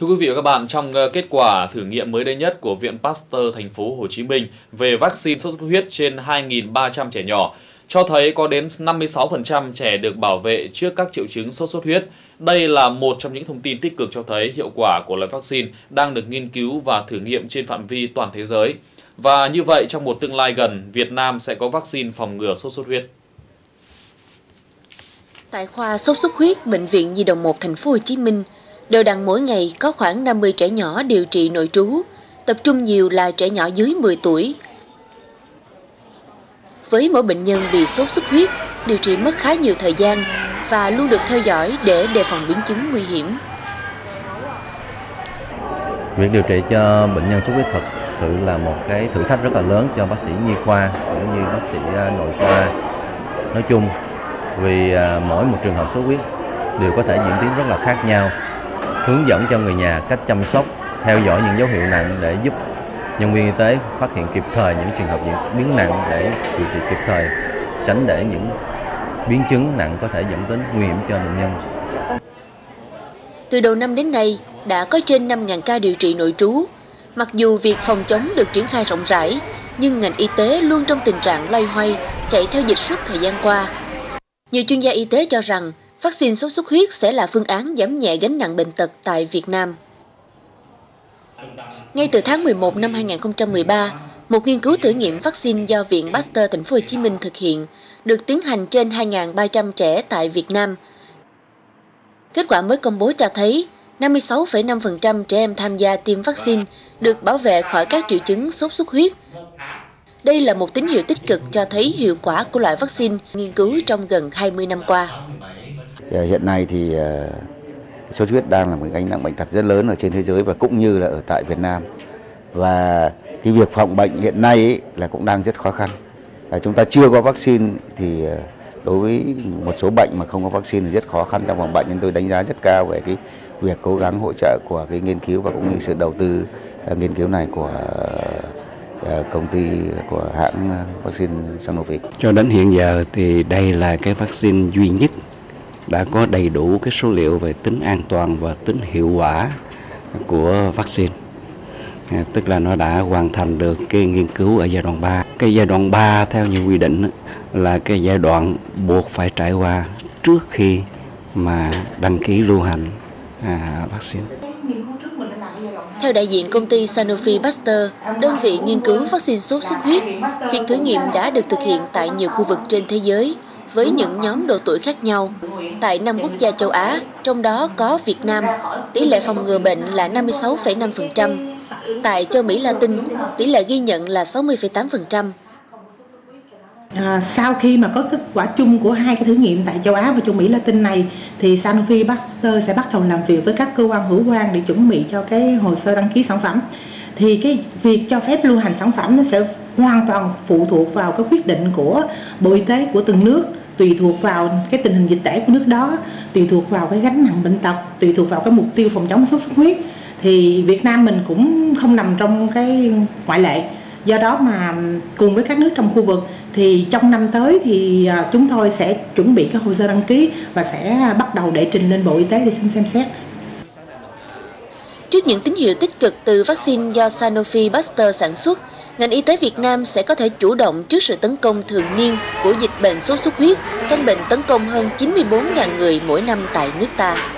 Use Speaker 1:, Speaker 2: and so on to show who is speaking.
Speaker 1: Thưa quý vị và các bạn, trong ờ, kết quả thử nghiệm mới đây nhất của Viện Pasteur thành phố Hồ Chí Minh về vaccine sốt xuất huyết trên 2.300 trẻ nhỏ cho thấy có đến 56% trẻ được bảo vệ trước các triệu chứng sốt xuất huyết. Đây là một trong những thông tin tích cực cho thấy hiệu quả của loại vaccine đang được nghiên cứu và thử nghiệm trên phạm vi toàn thế giới. Và như vậy trong một tương lai gần, Việt Nam sẽ có vaccine phòng ngừa sốt xuất huyết.
Speaker 2: Tại khoa sốt xuất huyết bệnh viện Nhi đồng 1 thành phố Hồ Chí Minh, đều đặn mỗi ngày có khoảng 50 trẻ nhỏ điều trị nội trú, tập trung nhiều là trẻ nhỏ dưới 10 tuổi. Với mỗi bệnh nhân bị sốt xuất huyết, điều trị mất khá nhiều thời gian và luôn được theo dõi để đề phòng biến chứng nguy hiểm.
Speaker 3: Việc điều trị cho bệnh nhân sốt huyết thật sự là một cái thử thách rất là lớn cho bác sĩ nhi khoa cũng như bác sĩ à, nội khoa nói chung vì à, mỗi một trường hợp sốt huyết đều có thể diễn tiến rất là khác nhau hướng dẫn cho người nhà cách chăm sóc theo dõi những dấu hiệu nặng để giúp nhân viên y tế phát hiện kịp thời những trường hợp diễn biến nặng để điều trị kịp thời tránh để những biến chứng nặng có thể dẫn đến nguy hiểm cho bệnh nhân.
Speaker 2: Từ đầu năm đến nay, đã có trên 5.000 ca điều trị nội trú. Mặc dù việc phòng chống được triển khai rộng rãi, nhưng ngành y tế luôn trong tình trạng loay hoay, chạy theo dịch suốt thời gian qua. Nhiều chuyên gia y tế cho rằng, vaccine sốt xuất huyết sẽ là phương án giảm nhẹ gánh nặng bệnh tật tại Việt Nam. Ngay từ tháng 11 năm 2013, một nghiên cứu thử nghiệm vaccine do Viện Pasteur Thành phố Hồ Chí Minh thực hiện được tiến hành trên 2.300 trẻ tại Việt Nam. Kết quả mới công bố cho thấy 56,5% trẻ em tham gia tiêm vaccine được bảo vệ khỏi các triệu chứng sốt xuất huyết. Đây là một tín hiệu tích cực cho thấy hiệu quả của loại vaccine nghiên cứu trong gần 20 năm qua.
Speaker 4: Ờ, hiện nay thì ờ, sốt xuất huyết đang là một gánh nặng bệnh tật rất lớn ở trên thế giới và cũng như là ở tại Việt Nam. Và cái việc phòng bệnh hiện nay ấy là cũng đang rất khó khăn. À, chúng ta chưa có vaccine thì đối với một số bệnh mà không có vaccine thì rất khó khăn trong phòng bệnh nên tôi đánh giá rất cao về cái việc cố gắng hỗ trợ của cái nghiên cứu và cũng như sự đầu tư uh, nghiên cứu này của uh, công ty của hãng vaccine Sanofi.
Speaker 5: Cho đến hiện giờ thì đây là cái vaccine duy nhất đã có đầy đủ cái số liệu về tính an toàn và tính hiệu quả của vaccine. À, tức là nó đã hoàn thành được cái nghiên cứu ở giai đoạn 3. Cái giai đoạn 3 theo như quy định là cái giai đoạn buộc phải trải qua trước khi mà đăng ký lưu hành à, vaccine.
Speaker 2: Theo đại diện công ty Sanofi Pasteur, đơn vị nghiên cứu vaccine sốt xuất huyết, việc thử nghiệm đã được thực hiện tại nhiều khu vực trên thế giới với những nhóm độ tuổi khác nhau. Tại năm quốc gia châu Á, trong đó có Việt Nam, tỷ lệ phòng ngừa bệnh là 56,5%. Tại châu Mỹ Latin, tỷ lệ ghi nhận là 60,8%.
Speaker 6: À, sau khi mà có kết quả chung của hai cái thử nghiệm tại châu Á và châu Mỹ Latin này thì Sanofi Pasteur sẽ bắt đầu làm việc với các cơ quan hữu quan để chuẩn bị cho cái hồ sơ đăng ký sản phẩm. Thì cái việc cho phép lưu hành sản phẩm nó sẽ hoàn toàn phụ thuộc vào cái quyết định của Bộ Y tế của từng nước tùy thuộc vào cái tình hình dịch tễ của nước đó tùy thuộc vào cái gánh nặng bệnh tật tùy thuộc vào cái mục tiêu phòng chống sốt xuất huyết thì Việt Nam mình cũng không nằm trong cái ngoại lệ do đó mà cùng với các nước trong khu vực thì trong năm tới thì à, chúng tôi sẽ chuẩn bị cái hồ sơ đăng ký và sẽ bắt đầu đệ trình lên Bộ Y tế để xin xem xét.
Speaker 2: Trước những tín hiệu tích cực từ vaccine do Sanofi Pasteur sản xuất, ngành y tế Việt Nam sẽ có thể chủ động trước sự tấn công thường niên của dịch bệnh sốt xuất huyết, căn bệnh tấn công hơn 94.000 người mỗi năm tại nước ta.